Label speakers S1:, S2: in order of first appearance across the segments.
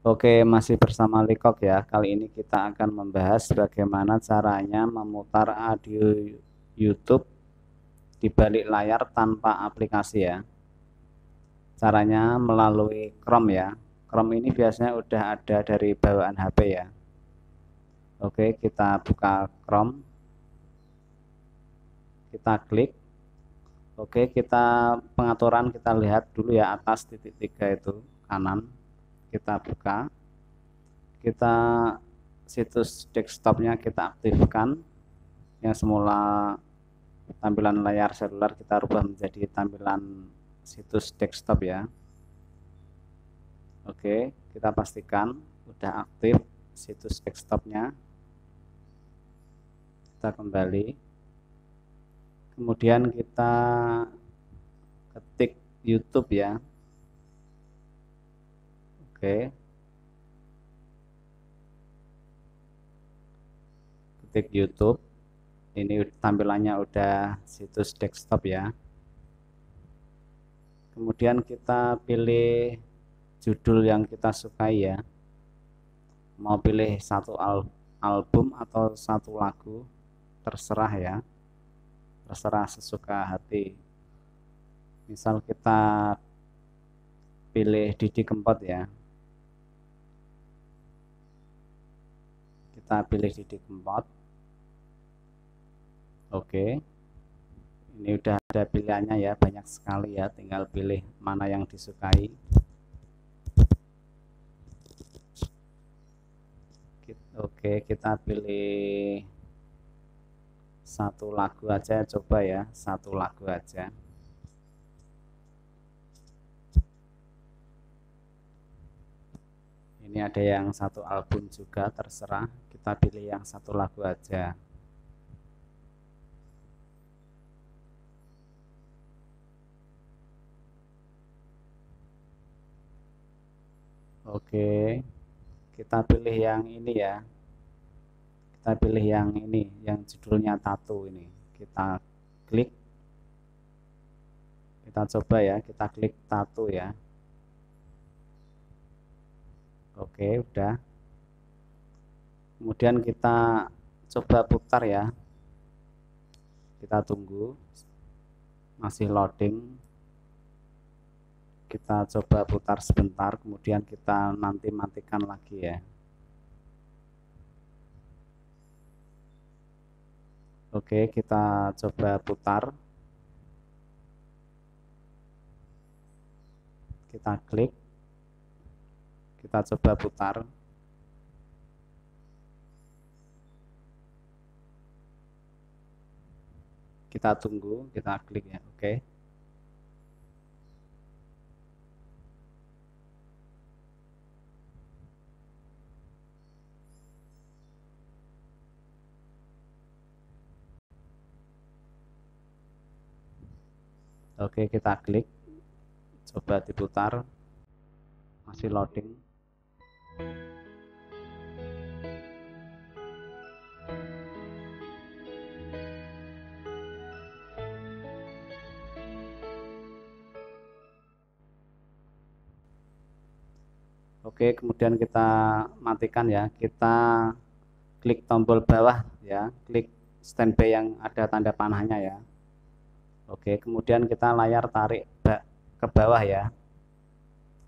S1: Oke, masih bersama Likok ya. Kali ini kita akan membahas bagaimana caranya memutar audio YouTube di balik layar tanpa aplikasi ya. Caranya melalui Chrome ya. Chrome ini biasanya udah ada dari bawaan HP ya. Oke, kita buka Chrome. Kita klik. Oke, kita pengaturan kita lihat dulu ya atas titik tiga itu kanan kita buka. Kita situs desktopnya kita aktifkan. Yang semula tampilan layar seluler kita rubah menjadi tampilan situs desktop ya. Oke kita pastikan udah aktif situs desktopnya. Kita kembali. Kemudian kita ketik YouTube ya Oke. Ketik YouTube. Ini tampilannya udah situs desktop ya. Kemudian kita pilih judul yang kita sukai ya. Mau pilih satu al album atau satu lagu, terserah ya. Terserah sesuka hati. Misal kita pilih Didi Kempot ya kita pilih titik empat oke. Ini udah ada pilihannya ya banyak sekali ya. Tinggal pilih mana yang disukai. Oke kita pilih satu lagu aja coba ya satu lagu aja ini ada yang satu album juga terserah. Kita pilih yang satu lagu aja. Oke kita pilih yang ini ya. Kita pilih yang ini yang judulnya tato ini. Kita klik. Kita coba ya kita klik tato ya Oke udah. Kemudian kita coba putar ya. Kita tunggu. Masih loading. Kita coba putar sebentar kemudian kita nanti matikan lagi ya. Oke kita coba putar. Kita klik kita coba putar kita tunggu kita klik ya oke okay. Oke, kita klik. Coba diputar. Masih loading. Oke, kemudian kita matikan ya. Kita klik tombol bawah ya, klik standby yang ada tanda panahnya ya. Oke, kemudian kita layar tarik ke bawah ya.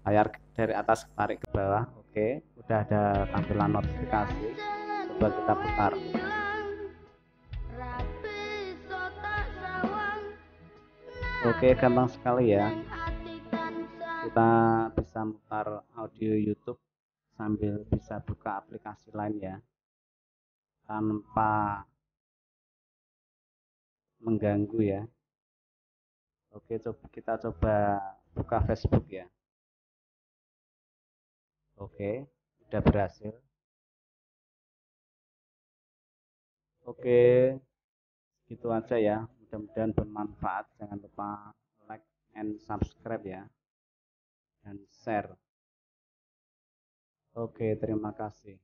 S1: Layar dari atas tarik ke bawah. Oke, udah ada tampilan notifikasi. Coba kita putar. Oke, gampang sekali ya kita bisa mutar audio YouTube sambil bisa buka aplikasi lain ya. Tanpa mengganggu ya. Oke coba kita coba buka Facebook ya. Oke sudah berhasil. Oke gitu aja ya. Mudah-mudahan bermanfaat. Jangan lupa share. Oke, terima kasih.